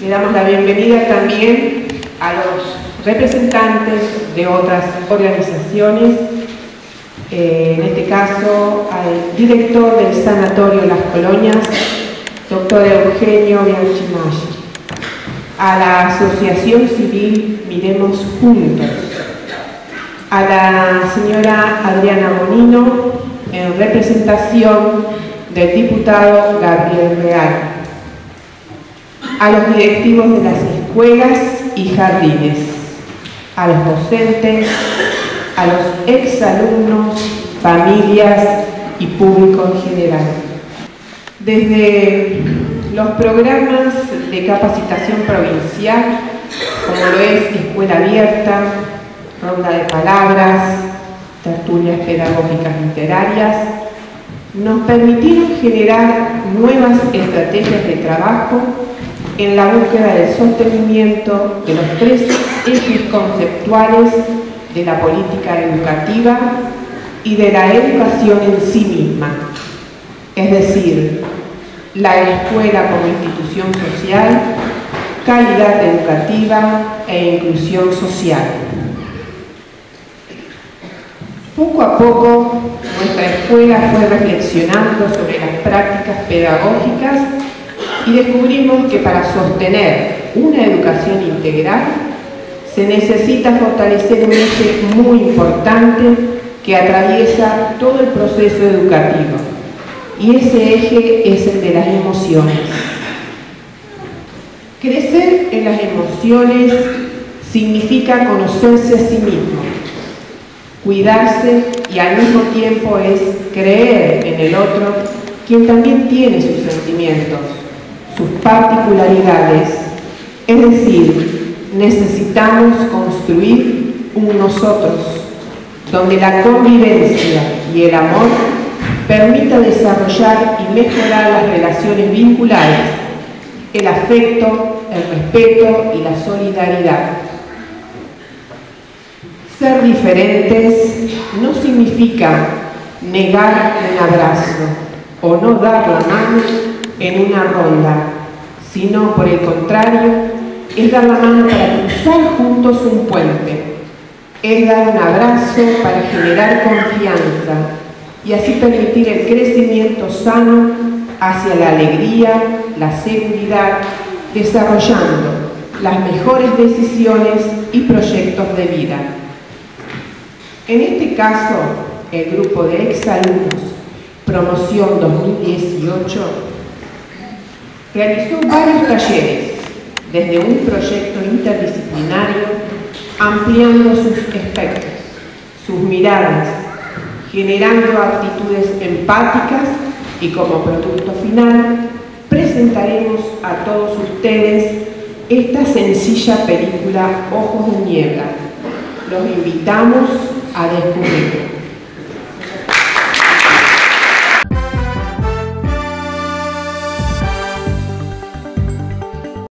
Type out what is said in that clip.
Le damos la bienvenida también a los representantes de otras organizaciones, eh, en este caso al director del Sanatorio Las Colonias, doctor Eugenio Bianchi a la Asociación Civil Miremos Juntos, a la señora Adriana Bonino, en representación del diputado Gabriel Real, a los directivos de las escuelas y jardines, a los docentes, a los exalumnos, familias y público en general. Desde los programas de capacitación provincial, como lo es Escuela Abierta, Ronda de Palabras, tertulias pedagógicas literarias, nos permitieron generar nuevas estrategias de trabajo en la búsqueda del sostenimiento de los tres ejes conceptuales de la política educativa y de la educación en sí misma, es decir, la escuela como institución social, calidad educativa e inclusión social. Poco a poco nuestra escuela fue reflexionando sobre las prácticas pedagógicas y descubrimos que para sostener una educación integral se necesita fortalecer un eje muy importante que atraviesa todo el proceso educativo y ese eje es el de las emociones. Crecer en las emociones significa conocerse a sí mismo, cuidarse y al mismo tiempo es creer en el otro, quien también tiene sus sentimientos, particularidades, es decir, necesitamos construir un nosotros, donde la convivencia y el amor permita desarrollar y mejorar las relaciones vinculares, el afecto, el respeto y la solidaridad. Ser diferentes no significa negar un abrazo o no dar la mano en una ronda, sino por el contrario, es dar la mano para cruzar juntos un puente, es dar un abrazo para generar confianza y así permitir el crecimiento sano hacia la alegría, la seguridad, desarrollando las mejores decisiones y proyectos de vida. En este caso, el grupo de exalumnos Promoción 2018 realizó varios talleres desde un proyecto interdisciplinario ampliando sus espectros, sus miradas, generando actitudes empáticas y como producto final presentaremos a todos ustedes esta sencilla película Ojos de Niebla. Los invitamos a descubrirlo.